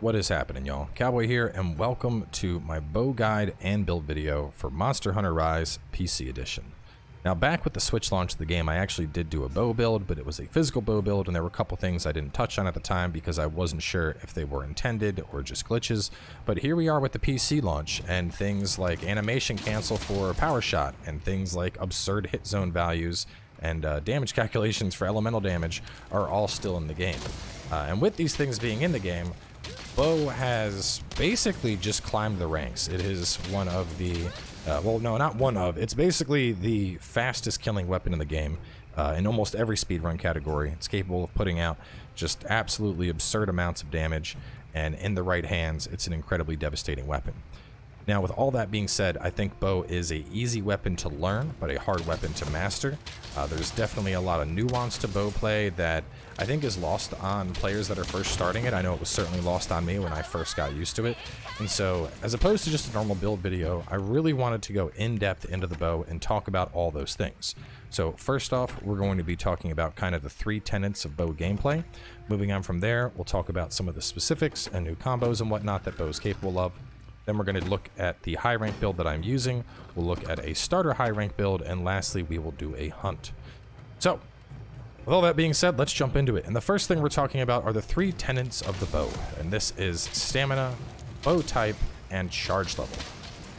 What is happening, y'all? Cowboy here, and welcome to my bow guide and build video for Monster Hunter Rise PC Edition. Now, back with the Switch launch of the game, I actually did do a bow build, but it was a physical bow build, and there were a couple things I didn't touch on at the time because I wasn't sure if they were intended or just glitches. But here we are with the PC launch, and things like animation cancel for power shot, and things like absurd hit zone values, and uh, damage calculations for elemental damage are all still in the game. Uh, and with these things being in the game, Bow has basically just climbed the ranks. It is one of the, uh, well, no, not one of. It's basically the fastest killing weapon in the game. Uh, in almost every speedrun category, it's capable of putting out just absolutely absurd amounts of damage, and in the right hands, it's an incredibly devastating weapon. Now, with all that being said, I think bow is a easy weapon to learn, but a hard weapon to master. Uh, there's definitely a lot of nuance to bow play that I think is lost on players that are first starting it. I know it was certainly lost on me when I first got used to it. And so, as opposed to just a normal build video, I really wanted to go in-depth into the bow and talk about all those things. So first off, we're going to be talking about kind of the three tenets of bow gameplay. Moving on from there, we'll talk about some of the specifics and new combos and whatnot that bow is capable of. Then we're going to look at the high rank build that I'm using. We'll look at a starter high rank build. And lastly, we will do a hunt. So, with all that being said, let's jump into it. And the first thing we're talking about are the three tenets of the bow. And this is stamina, bow type, and charge level.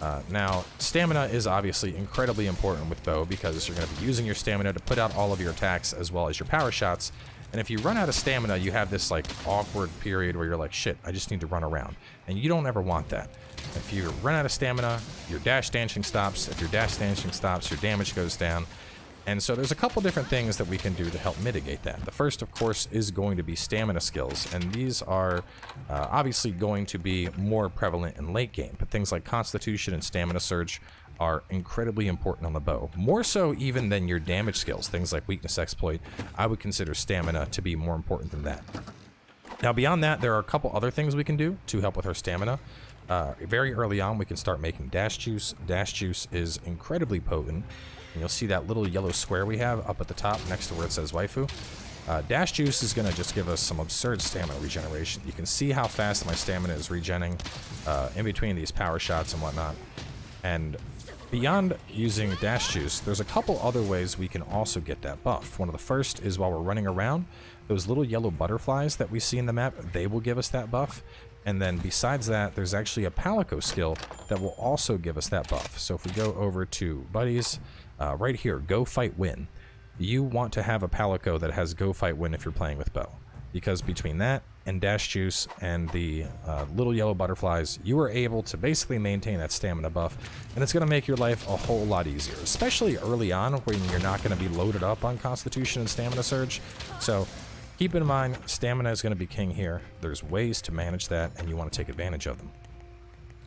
Uh, now, stamina is obviously incredibly important with bow because you're going to be using your stamina to put out all of your attacks as well as your power shots. And if you run out of stamina, you have this like awkward period where you're like, shit, I just need to run around. And you don't ever want that. If you run out of stamina, your dash dancing stops. If your dash dancing stops, your damage goes down. And so there's a couple different things that we can do to help mitigate that. The first, of course, is going to be stamina skills, and these are uh, obviously going to be more prevalent in late game, but things like Constitution and Stamina Surge are incredibly important on the bow. More so even than your damage skills, things like Weakness Exploit, I would consider Stamina to be more important than that. Now beyond that, there are a couple other things we can do to help with our stamina. Uh, very early on, we can start making dash juice. Dash juice is incredibly potent. And you'll see that little yellow square we have up at the top next to where it says waifu. Uh, dash juice is going to just give us some absurd stamina regeneration. You can see how fast my stamina is regenning uh, in between these power shots and whatnot. And beyond using dash juice, there's a couple other ways we can also get that buff. One of the first is while we're running around, those little yellow butterflies that we see in the map, they will give us that buff. And then besides that, there's actually a Palico skill that will also give us that buff. So if we go over to buddies, uh, right here, go fight win. You want to have a Palico that has go fight win if you're playing with bow. Because between that and Dash Juice and the uh, little yellow butterflies, you are able to basically maintain that stamina buff, and it's going to make your life a whole lot easier, especially early on when you're not going to be loaded up on Constitution and Stamina Surge. So Keep in mind, stamina is going to be king here. There's ways to manage that, and you want to take advantage of them.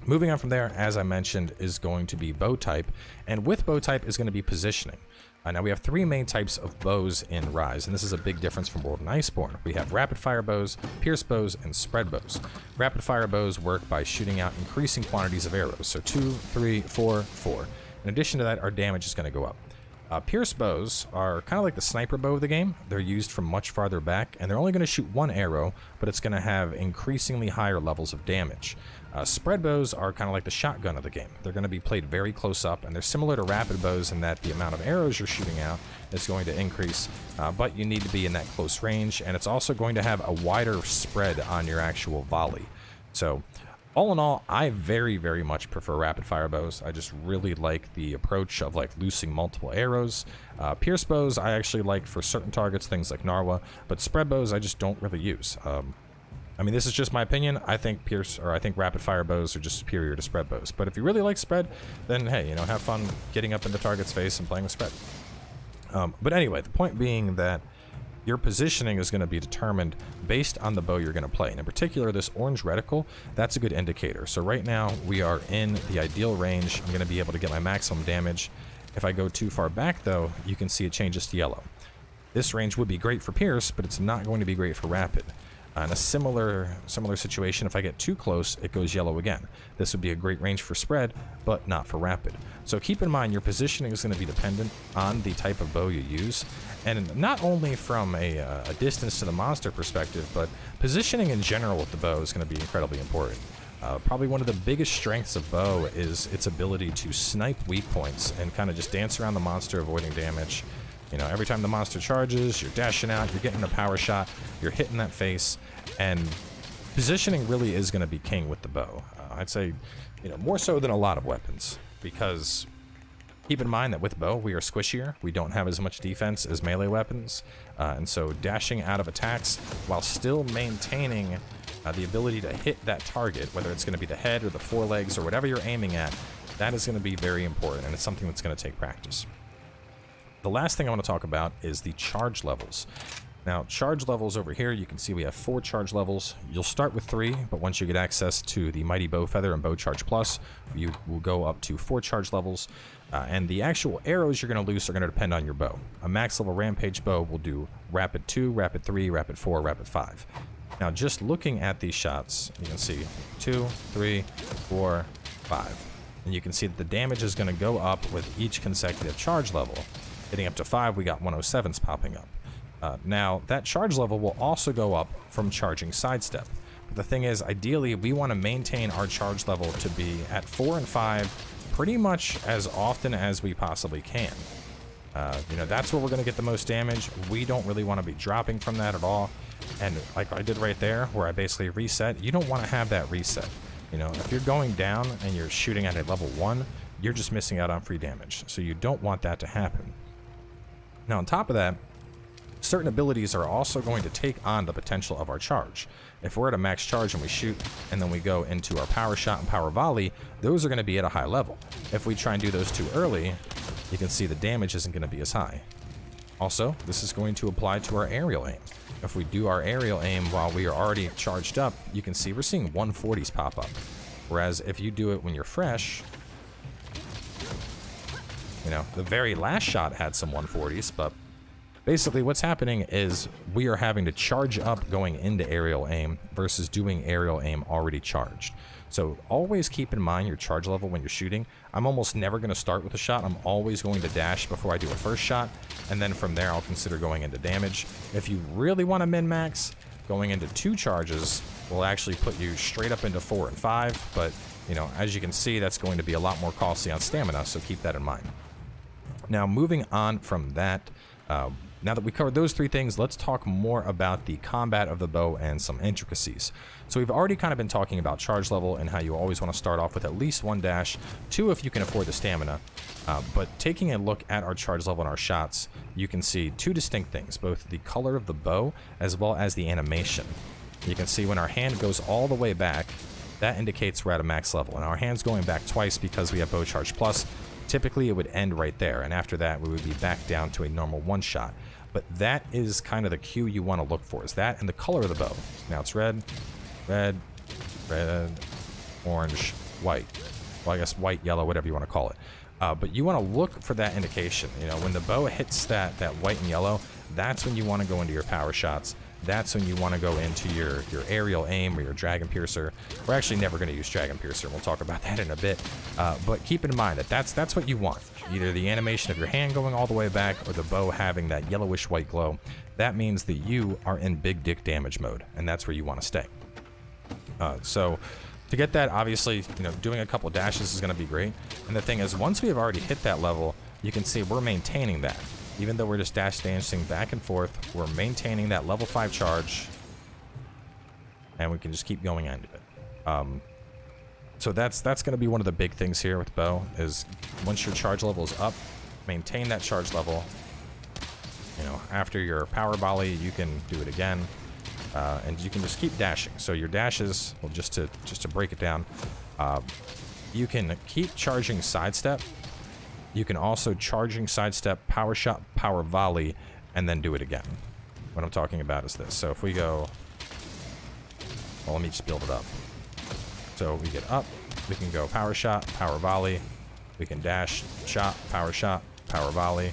Moving on from there, as I mentioned, is going to be bow type, and with bow type is going to be positioning. Uh, now we have three main types of bows in Rise, and this is a big difference from World and Iceborne. We have rapid fire bows, pierce bows, and spread bows. Rapid fire bows work by shooting out increasing quantities of arrows, so two, three, four, four. In addition to that, our damage is going to go up. Uh, pierce bows are kind of like the sniper bow of the game. They're used from much farther back, and they're only going to shoot one arrow, but it's going to have increasingly higher levels of damage. Uh, spread bows are kind of like the shotgun of the game. They're going to be played very close up, and they're similar to rapid bows in that the amount of arrows you're shooting out is going to increase, uh, but you need to be in that close range, and it's also going to have a wider spread on your actual volley. So all in all, I very, very much prefer rapid fire bows. I just really like the approach of like loosing multiple arrows. Uh, pierce bows I actually like for certain targets, things like Narwa, but spread bows I just don't really use. Um, I mean, this is just my opinion. I think pierce or I think rapid fire bows are just superior to spread bows. But if you really like spread, then hey, you know, have fun getting up in the target's face and playing with spread. Um, but anyway, the point being that your positioning is going to be determined based on the bow you're going to play. And in particular, this orange reticle, that's a good indicator. So right now, we are in the ideal range. I'm going to be able to get my maximum damage. If I go too far back, though, you can see it changes to yellow. This range would be great for Pierce, but it's not going to be great for Rapid. In a similar similar situation, if I get too close, it goes yellow again. This would be a great range for spread, but not for rapid. So keep in mind your positioning is going to be dependent on the type of bow you use, and not only from a, uh, a distance to the monster perspective, but positioning in general with the bow is going to be incredibly important. Uh, probably one of the biggest strengths of bow is its ability to snipe weak points and kind of just dance around the monster avoiding damage you know, every time the monster charges, you're dashing out, you're getting a power shot, you're hitting that face, and positioning really is going to be king with the bow. Uh, I'd say, you know, more so than a lot of weapons, because keep in mind that with bow, we are squishier. We don't have as much defense as melee weapons, uh, and so dashing out of attacks while still maintaining uh, the ability to hit that target, whether it's going to be the head or the forelegs or whatever you're aiming at, that is going to be very important, and it's something that's going to take practice. The last thing I want to talk about is the charge levels. Now, charge levels over here, you can see we have four charge levels. You'll start with three, but once you get access to the Mighty Bow Feather and Bow Charge Plus, you will go up to four charge levels. Uh, and the actual arrows you're going to loose are going to depend on your bow. A max level Rampage bow will do Rapid 2, Rapid 3, Rapid 4, Rapid 5. Now, just looking at these shots, you can see 2, 3, 4, 5. And you can see that the damage is going to go up with each consecutive charge level. Getting up to 5, we got 107s popping up. Uh, now, that charge level will also go up from charging sidestep. But the thing is, ideally, we want to maintain our charge level to be at 4 and 5 pretty much as often as we possibly can. Uh, you know, that's where we're going to get the most damage. We don't really want to be dropping from that at all. And like I did right there, where I basically reset, you don't want to have that reset. You know, if you're going down and you're shooting at a level 1, you're just missing out on free damage. So you don't want that to happen. Now on top of that, certain abilities are also going to take on the potential of our charge. If we're at a max charge and we shoot and then we go into our power shot and power volley, those are going to be at a high level. If we try and do those too early, you can see the damage isn't going to be as high. Also, this is going to apply to our aerial aim. If we do our aerial aim while we are already charged up, you can see we're seeing 140s pop up. Whereas if you do it when you're fresh, you know, the very last shot had some 140s, but basically what's happening is we are having to charge up going into aerial aim versus doing aerial aim already charged. So always keep in mind your charge level when you're shooting. I'm almost never going to start with a shot. I'm always going to dash before I do a first shot, and then from there I'll consider going into damage. If you really want to min-max, going into two charges will actually put you straight up into four and five, but you know, as you can see, that's going to be a lot more costly on stamina, so keep that in mind. Now, moving on from that, uh, now that we covered those three things, let's talk more about the combat of the bow and some intricacies. So we've already kind of been talking about charge level and how you always want to start off with at least one dash, two if you can afford the stamina. Uh, but taking a look at our charge level and our shots, you can see two distinct things, both the color of the bow as well as the animation. You can see when our hand goes all the way back, that indicates we're at a max level. And our hand's going back twice because we have bow charge plus, Typically, it would end right there, and after that, we would be back down to a normal one-shot. But that is kind of the cue you want to look for, is that and the color of the bow. Now it's red, red, red, orange, white. Well, I guess white, yellow, whatever you want to call it. Uh, but you want to look for that indication. You know, when the bow hits that, that white and yellow, that's when you want to go into your power shots that's when you want to go into your, your aerial aim or your Dragon Piercer. We're actually never going to use Dragon Piercer. We'll talk about that in a bit. Uh, but keep in mind that that's, that's what you want. Either the animation of your hand going all the way back or the bow having that yellowish white glow. That means that you are in big dick damage mode, and that's where you want to stay. Uh, so to get that, obviously, you know, doing a couple dashes is going to be great. And the thing is, once we have already hit that level, you can see we're maintaining that. Even though we're just dash dancing back and forth, we're maintaining that level 5 charge. And we can just keep going into it. Um, so that's that's going to be one of the big things here with bow, is once your charge level is up, maintain that charge level. You know, after your power volley, you can do it again. Uh, and you can just keep dashing. So your dashes, well, just to just to break it down, uh, you can keep charging sidestep you can also charging sidestep, power shot, power volley, and then do it again. What I'm talking about is this. So if we go... Well, let me just build it up. So we get up, we can go power shot, power volley, we can dash, shot, power shot, power volley,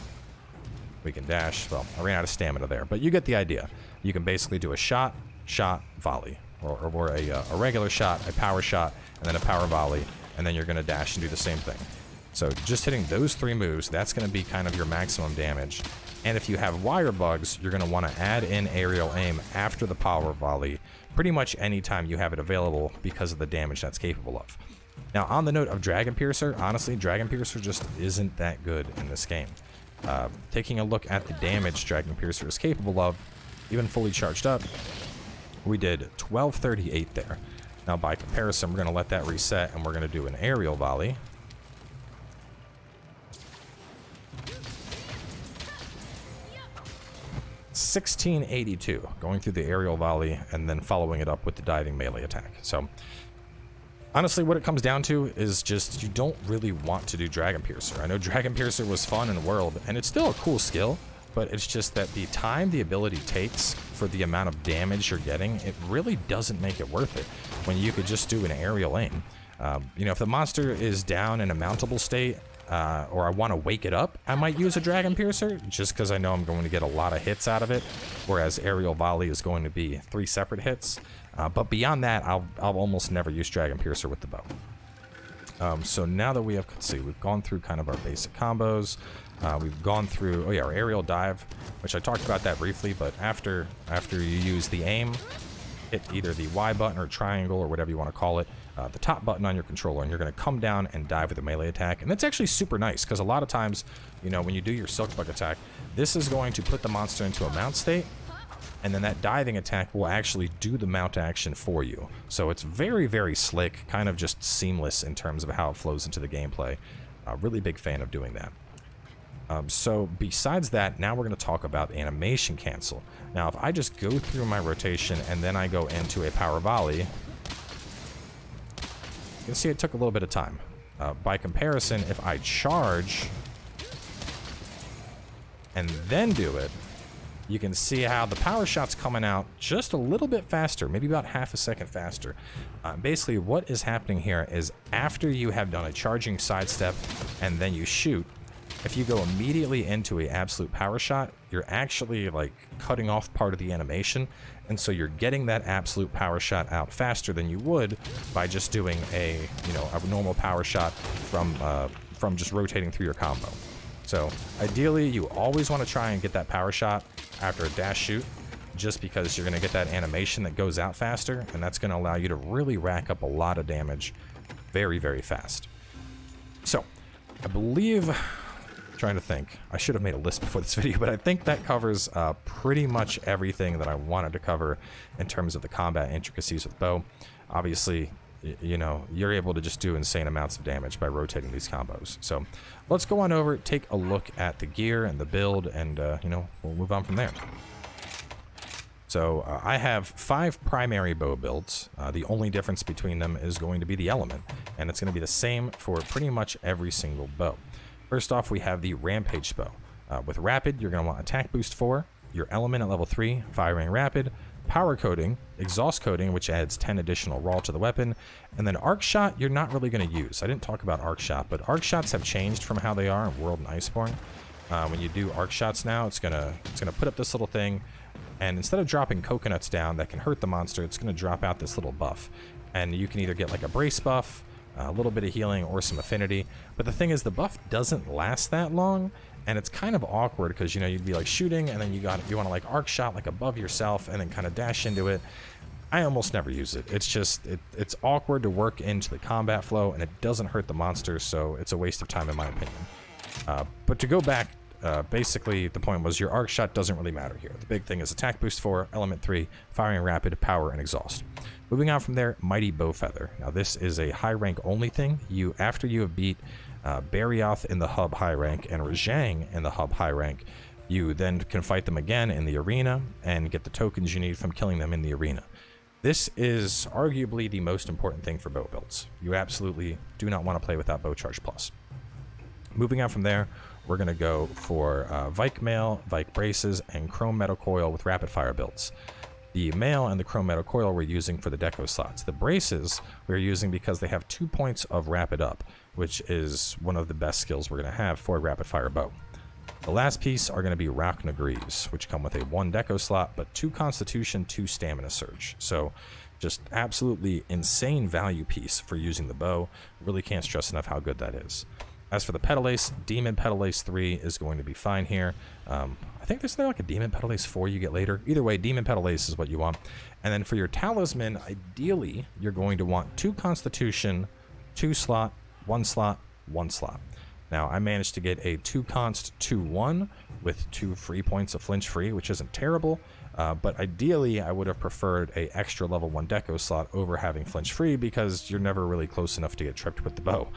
we can dash. Well, I ran out of stamina there, but you get the idea. You can basically do a shot, shot, volley. Or, or a, uh, a regular shot, a power shot, and then a power volley, and then you're going to dash and do the same thing. So just hitting those three moves, that's going to be kind of your maximum damage. And if you have wire bugs, you're going to want to add in aerial aim after the power volley pretty much anytime you have it available because of the damage that's capable of. Now, on the note of Dragon Piercer, honestly, Dragon Piercer just isn't that good in this game. Uh, taking a look at the damage Dragon Piercer is capable of, even fully charged up, we did 1238 there. Now, by comparison, we're going to let that reset, and we're going to do an aerial volley. 1682, going through the aerial volley and then following it up with the diving melee attack. So, honestly, what it comes down to is just you don't really want to do Dragon Piercer. I know Dragon Piercer was fun in the World, and it's still a cool skill, but it's just that the time the ability takes for the amount of damage you're getting, it really doesn't make it worth it when you could just do an aerial aim. Um, you know, if the monster is down in a mountable state, uh, or I want to wake it up, I might use a Dragon Piercer, just because I know I'm going to get a lot of hits out of it, whereas Aerial Volley is going to be three separate hits. Uh, but beyond that, I'll, I'll almost never use Dragon Piercer with the bow. Um, so now that we have, let's see, we've gone through kind of our basic combos. Uh, we've gone through, oh yeah, our aerial dive, which I talked about that briefly, but after after you use the aim, hit either the Y button or triangle or whatever you want to call it, uh, the top button on your controller, and you're going to come down and dive with a melee attack. And that's actually super nice, because a lot of times, you know, when you do your Silk Bug attack, this is going to put the monster into a mount state, and then that diving attack will actually do the mount action for you. So it's very, very slick, kind of just seamless in terms of how it flows into the gameplay. A really big fan of doing that. Um, so besides that, now we're going to talk about animation cancel. Now, if I just go through my rotation and then I go into a power volley, you can see it took a little bit of time. Uh, by comparison, if I charge and then do it, you can see how the power shot's coming out just a little bit faster, maybe about half a second faster. Uh, basically, what is happening here is after you have done a charging sidestep and then you shoot, if you go immediately into a absolute power shot, you're actually like cutting off part of the animation. And so you're getting that absolute power shot out faster than you would by just doing a, you know, a normal power shot from, uh, from just rotating through your combo. So ideally, you always want to try and get that power shot after a dash shoot, just because you're going to get that animation that goes out faster, and that's going to allow you to really rack up a lot of damage very, very fast. So, I believe trying to think. I should have made a list before this video, but I think that covers uh, pretty much everything that I wanted to cover in terms of the combat intricacies with bow. Obviously, you know, you're able to just do insane amounts of damage by rotating these combos. So let's go on over, take a look at the gear and the build, and, uh, you know, we'll move on from there. So uh, I have five primary bow builds. Uh, the only difference between them is going to be the element, and it's going to be the same for pretty much every single bow. First off, we have the Rampage Bow. Uh, with Rapid, you're going to want Attack Boost 4, your Element at level 3, Firing Rapid, Power Coating, Exhaust Coating, which adds 10 additional raw to the weapon, and then Arc Shot you're not really going to use. I didn't talk about Arc Shot, but Arc Shots have changed from how they are in World and Iceborne. Uh, when you do Arc Shots now, it's going to it's gonna put up this little thing, and instead of dropping coconuts down that can hurt the monster, it's going to drop out this little buff. And you can either get like a brace buff, a little bit of healing or some affinity. But the thing is, the buff doesn't last that long, and it's kind of awkward because you know you'd be like shooting, and then you got you want to like arc shot like above yourself, and then kind of dash into it. I almost never use it. It's just it, it's awkward to work into the combat flow, and it doesn't hurt the monsters, so it's a waste of time in my opinion. Uh, but to go back uh, basically the point was your arc shot doesn't really matter here. The big thing is attack boost 4, element 3, firing rapid, power, and exhaust. Moving on from there, Mighty Bow Feather. Now this is a high rank only thing. You After you have beat uh, Barioth in the hub high rank and Rajang in the hub high rank, you then can fight them again in the arena and get the tokens you need from killing them in the arena. This is arguably the most important thing for bow builds. You absolutely do not want to play without Bow Charge Plus. Moving on from there, we're going to go for uh, Vaik Mail, Vaik Braces, and Chrome Metal Coil with rapid fire builds. The mail and the chrome metal coil we're using for the deco slots. The braces we're using because they have two points of rapid up, which is one of the best skills we're going to have for a rapid fire bow. The last piece are going to be Rakna which come with a one deco slot, but two Constitution, two Stamina Surge. So just absolutely insane value piece for using the bow. Really can't stress enough how good that is. As for the Petalace, Demon Petalace 3 is going to be fine here. Um, I think there's like a Demon Petalace 4 you get later. Either way, Demon Petalace is what you want. And then for your Talisman, ideally, you're going to want two Constitution, two slot, one slot, one slot. Now, I managed to get a 2 const 2-1 with two free points of flinch free, which isn't terrible. Uh, but ideally, I would have preferred a extra level 1 deco slot over having flinch free because you're never really close enough to get tripped with the bow.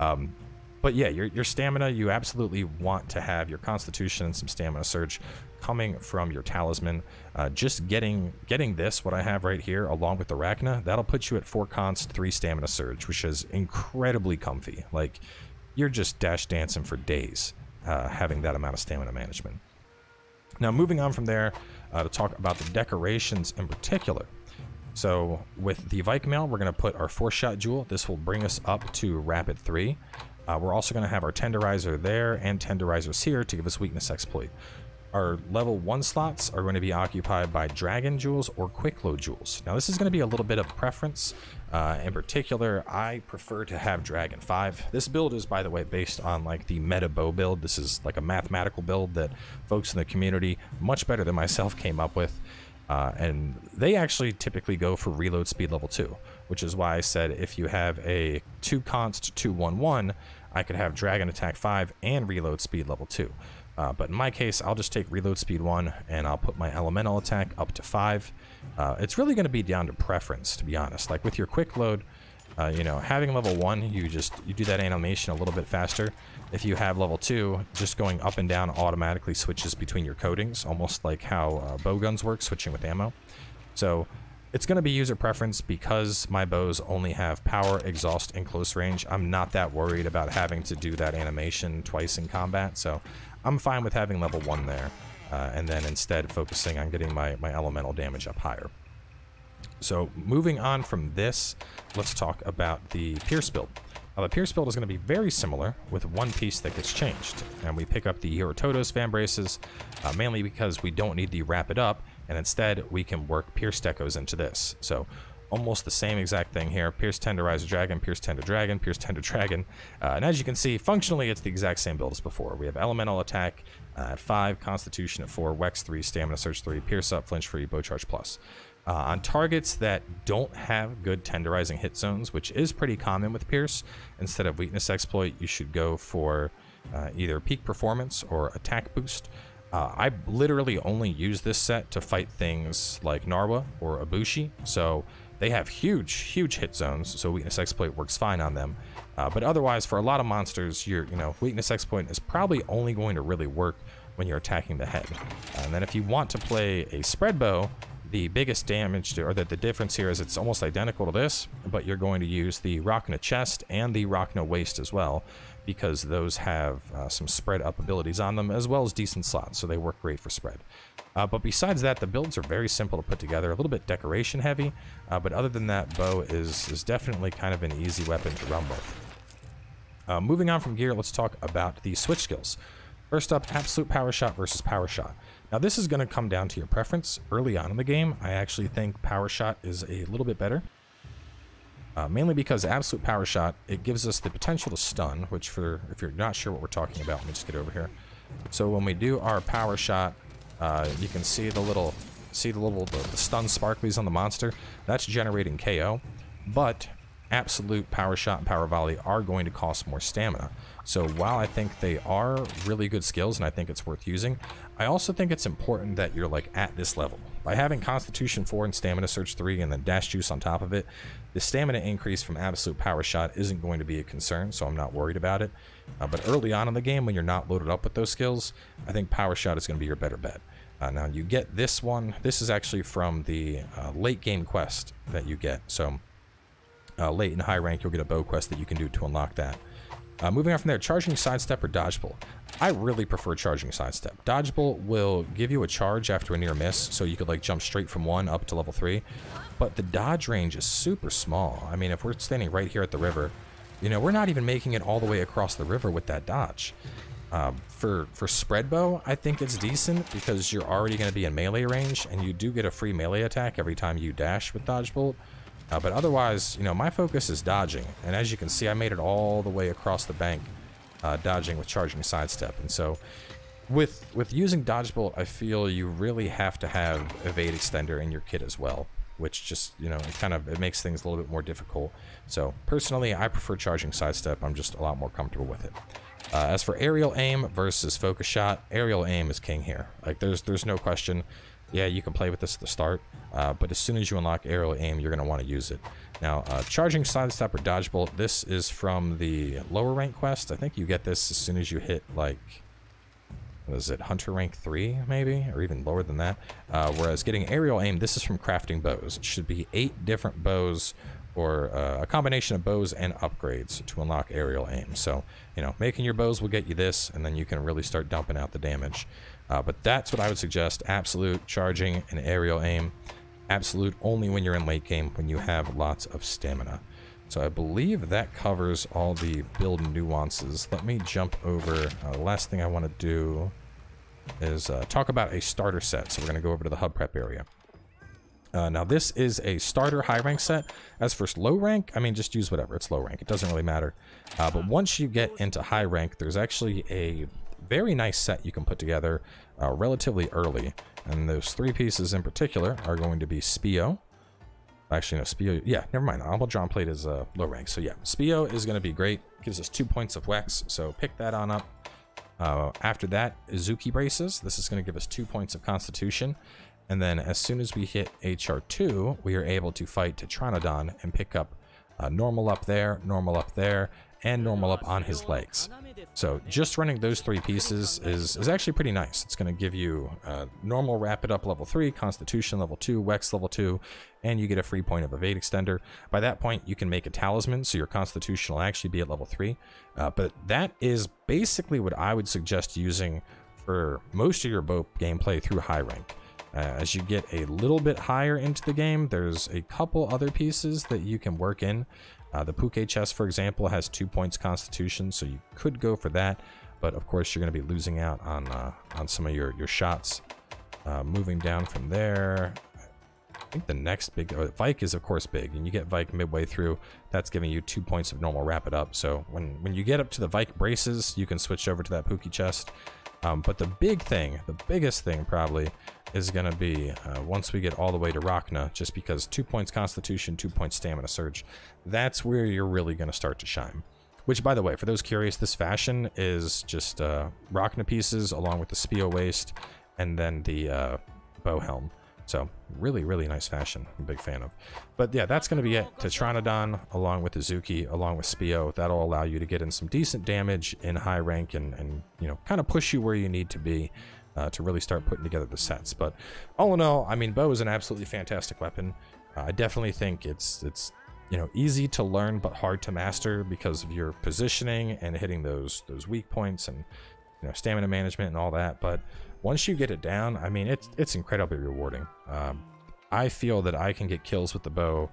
Um, but yeah, your, your stamina, you absolutely want to have your constitution and some stamina surge coming from your talisman. Uh, just getting getting this, what I have right here, along with the Rakna, that'll put you at 4 const, 3 stamina surge, which is incredibly comfy. Like, you're just dash dancing for days uh, having that amount of stamina management. Now, moving on from there uh, to talk about the decorations in particular. So with the Mail, we're going to put our four shot jewel. This will bring us up to rapid three. Uh, we're also going to have our tenderizer there and tenderizers here to give us weakness exploit. Our level 1 slots are going to be occupied by Dragon Jewels or Quick Load Jewels. Now this is going to be a little bit of preference. Uh, in particular, I prefer to have Dragon 5. This build is, by the way, based on like the meta bow build. This is like a mathematical build that folks in the community, much better than myself, came up with. Uh, and they actually typically go for reload speed level 2, which is why I said if you have a 2 const 211, I could have Dragon Attack 5 and Reload Speed level 2. Uh, but in my case, I'll just take Reload Speed 1 and I'll put my Elemental Attack up to 5. Uh, it's really going to be down to preference, to be honest. Like with your Quick Load, uh, you know, having level 1, you just you do that animation a little bit faster. If you have level 2, just going up and down automatically switches between your coatings, almost like how uh, bow guns work, switching with ammo. So it's going to be user preference because my bows only have power, exhaust, and close range. I'm not that worried about having to do that animation twice in combat, so I'm fine with having level 1 there, uh, and then instead focusing on getting my, my elemental damage up higher. So moving on from this, let's talk about the Pierce build. Now the Pierce build is going to be very similar with one piece that gets changed. And we pick up the Hirototos Vambraces, uh, mainly because we don't need the Rapid Up, and instead we can work Pierce Decos into this. So almost the same exact thing here. Pierce Tenderizer Dragon, Pierce Tender Dragon, Pierce Tender Dragon. Uh, and as you can see, functionally it's the exact same build as before. We have Elemental Attack uh, at 5, Constitution at 4, Wex 3, Stamina Surge 3, Pierce Up, Flinch Free, Bow Charge Plus. Uh, on targets that don't have good tenderizing hit zones, which is pretty common with Pierce, instead of Weakness Exploit, you should go for uh, either Peak Performance or Attack Boost. Uh, I literally only use this set to fight things like Narwa or Ibushi, so they have huge, huge hit zones, so Weakness Exploit works fine on them. Uh, but otherwise, for a lot of monsters, your you know Weakness Exploit is probably only going to really work when you're attacking the head. And then if you want to play a spread bow, the biggest damage, to, or that the difference here is it's almost identical to this, but you're going to use the Rakna chest and the Rakna waist as well because those have uh, some spread up abilities on them as well as decent slots, so they work great for spread. Uh, but besides that, the builds are very simple to put together, a little bit decoration heavy, uh, but other than that, bow is, is definitely kind of an easy weapon to run with. Uh, moving on from gear, let's talk about the switch skills. First up, absolute power shot versus power shot. Now this is going to come down to your preference. Early on in the game, I actually think power shot is a little bit better. Uh, mainly because absolute power shot, it gives us the potential to stun, which for if you're not sure what we're talking about, let me just get over here. So when we do our power shot, uh, you can see the little, see the little the, the stun sparklies on the monster. That's generating KO, but absolute power shot and power volley are going to cost more stamina. So while I think they are really good skills and I think it's worth using, I also think it's important that you're like at this level. By having Constitution 4 and Stamina Surge 3 and then Dash Juice on top of it, the stamina increase from Absolute Power Shot isn't going to be a concern, so I'm not worried about it. Uh, but early on in the game, when you're not loaded up with those skills, I think Power Shot is going to be your better bet. Uh, now you get this one. This is actually from the uh, late game quest that you get. So uh, late in high rank, you'll get a bow quest that you can do to unlock that. Uh, moving on from there, charging sidestep or dodge bolt. I really prefer charging sidestep. Dodge bolt will give you a charge after a near miss, so you could like jump straight from one up to level three. But the dodge range is super small. I mean, if we're standing right here at the river, you know, we're not even making it all the way across the river with that dodge. Um, for for spread bow, I think it's decent because you're already going to be in melee range, and you do get a free melee attack every time you dash with dodge bolt. Uh, but otherwise, you know, my focus is dodging, and as you can see, I made it all the way across the bank, uh, dodging with charging sidestep, and so with with using dodge bolt, I feel you really have to have evade extender in your kit as well, which just you know it kind of it makes things a little bit more difficult. So personally, I prefer charging sidestep. I'm just a lot more comfortable with it. Uh, as for aerial aim versus focus shot, aerial aim is king here. Like there's there's no question. Yeah, you can play with this at the start, uh, but as soon as you unlock aerial aim, you're going to want to use it. Now, uh, charging sidestep or dodge bolt, this is from the lower rank quest. I think you get this as soon as you hit like was it hunter rank 3 maybe or even lower than that uh, whereas getting aerial aim this is from crafting bows it should be eight different bows or uh, a combination of bows and upgrades to unlock aerial aim so you know making your bows will get you this and then you can really start dumping out the damage uh, but that's what I would suggest absolute charging and aerial aim absolute only when you're in late game when you have lots of stamina so I believe that covers all the build nuances. Let me jump over. Uh, the last thing I want to do is uh, talk about a starter set. So we're going to go over to the hub prep area. Uh, now this is a starter high rank set. As for low rank, I mean, just use whatever. It's low rank. It doesn't really matter. Uh, but once you get into high rank, there's actually a very nice set you can put together uh, relatively early. And those three pieces in particular are going to be Spio, Actually, no, Spio. Yeah, never mind. Honorable Drawn Plate is uh, low rank. So yeah, Spio is going to be great. Gives us two points of Wex. So pick that on up. Uh, after that, Izuchi Braces. This is going to give us two points of Constitution. And then as soon as we hit HR2, we are able to fight Tetranadon and pick up uh, normal up there, normal up there, and normal up on his legs. So just running those three pieces is, is actually pretty nice. It's going to give you uh, normal rapid up level 3, constitution level 2, wex level 2, and you get a free point of evade extender. By that point, you can make a talisman, so your constitution will actually be at level 3. Uh, but that is basically what I would suggest using for most of your bow gameplay through high rank. Uh, as you get a little bit higher into the game, there's a couple other pieces that you can work in uh, the Pukei chest, for example, has two points constitution, so you could go for that. But of course, you're going to be losing out on uh, on some of your, your shots. Uh, moving down from there, I think the next big... Oh, Vaik is, of course, big. And you get Vaik midway through. That's giving you two points of normal Rapid Up. So when, when you get up to the Vaik braces, you can switch over to that Pukei chest. Um, but the big thing, the biggest thing probably, is going to be uh, once we get all the way to Rakna, just because two points Constitution, two points Stamina Surge, that's where you're really going to start to shine. Which, by the way, for those curious, this fashion is just uh, Rakna pieces along with the Spio Waist and then the uh, Bow Helm. So really, really nice fashion. I'm a big fan of. But yeah, that's going to be it. Tetranadon along with Izuchi, along with Spio. That'll allow you to get in some decent damage in high rank and, and you know, kind of push you where you need to be uh, to really start putting together the sets. But all in all, I mean, bow is an absolutely fantastic weapon. Uh, I definitely think it's it's you know easy to learn but hard to master because of your positioning and hitting those those weak points and you know stamina management and all that. But once you get it down, I mean, it's it's incredibly rewarding. Um, I feel that I can get kills with the bow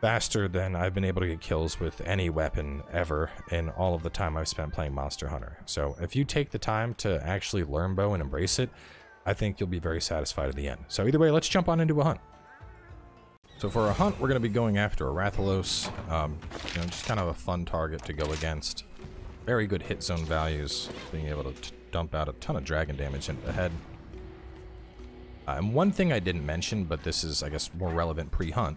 faster than I've been able to get kills with any weapon ever in all of the time I've spent playing Monster Hunter. So if you take the time to actually learn bow and embrace it, I think you'll be very satisfied at the end. So either way, let's jump on into a hunt. So for a hunt, we're going to be going after a Rathalos. Um, you know, just kind of a fun target to go against. Very good hit zone values, being able to dump out a ton of dragon damage into the head. Uh, and one thing I didn't mention, but this is, I guess, more relevant pre-hunt,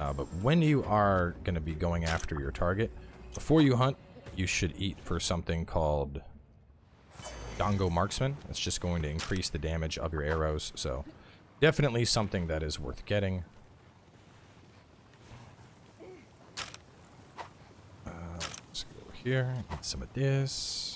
uh, but when you are going to be going after your target, before you hunt, you should eat for something called Dango Marksman. It's just going to increase the damage of your arrows, so definitely something that is worth getting. Uh, let's go over here, get some of this.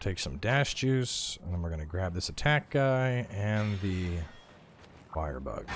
Take some dash juice, and then we're going to grab this attack guy and the fire bug.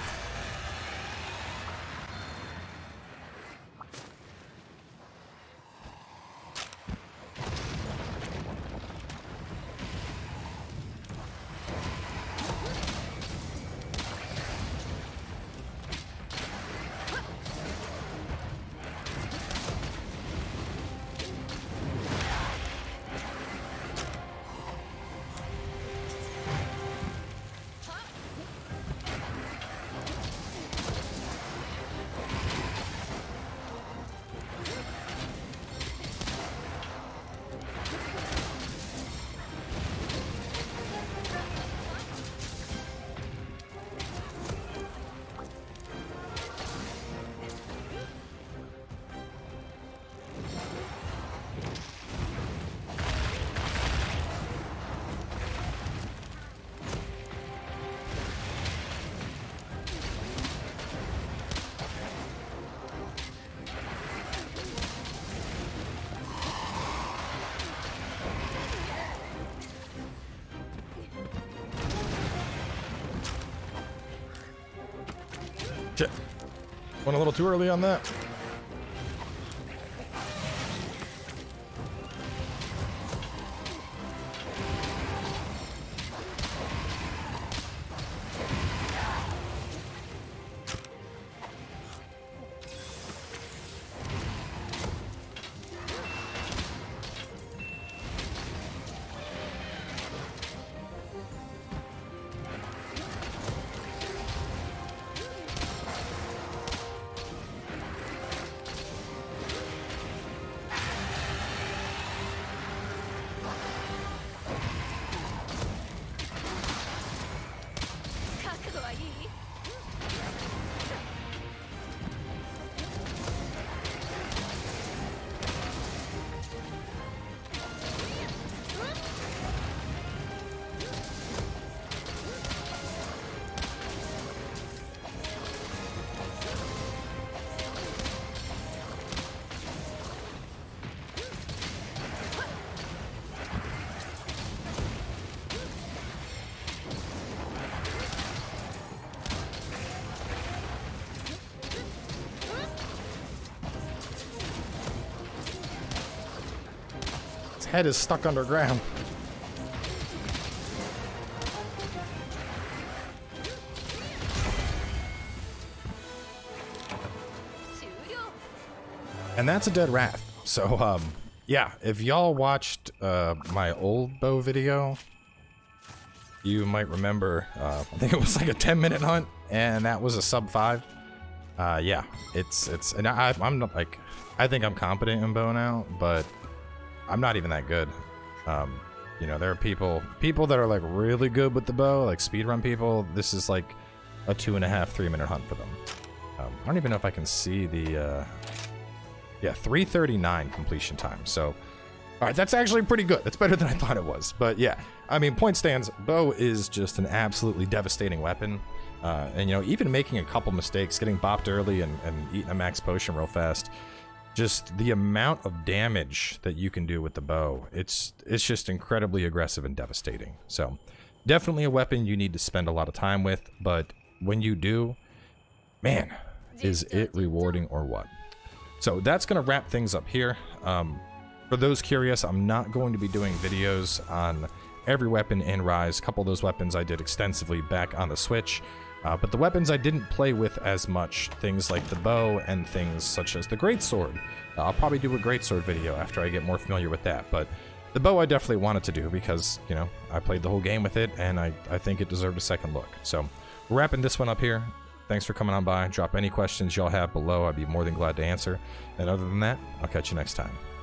Went a little too early on that. Head is stuck underground. And that's a dead rat. So, um, yeah, if y'all watched uh, my old bow video, you might remember, uh, I think it was like a 10 minute hunt, and that was a sub 5. Uh, yeah, it's, it's, and I, I'm not like, I think I'm competent in bow now, but I'm not even that good. Um, you know, there are people people that are like really good with the bow, like speedrun people. This is like a two and a half, three minute hunt for them. Um, I don't even know if I can see the. Uh, yeah, 339 completion time. So, all right, that's actually pretty good. That's better than I thought it was. But yeah, I mean, point stands. Bow is just an absolutely devastating weapon. Uh, and you know, even making a couple mistakes, getting bopped early and, and eating a max potion real fast just the amount of damage that you can do with the bow. It's it's just incredibly aggressive and devastating. So definitely a weapon you need to spend a lot of time with but when you do man is it rewarding or what? So that's going to wrap things up here. Um, for those curious i'm not going to be doing videos on every weapon in rise. A couple of those weapons i did extensively back on the switch uh, but the weapons I didn't play with as much, things like the bow and things such as the greatsword. Uh, I'll probably do a greatsword video after I get more familiar with that, but the bow I definitely wanted to do because, you know, I played the whole game with it and I, I think it deserved a second look. So, we're wrapping this one up here. Thanks for coming on by. Drop any questions y'all have below. I'd be more than glad to answer. And other than that, I'll catch you next time.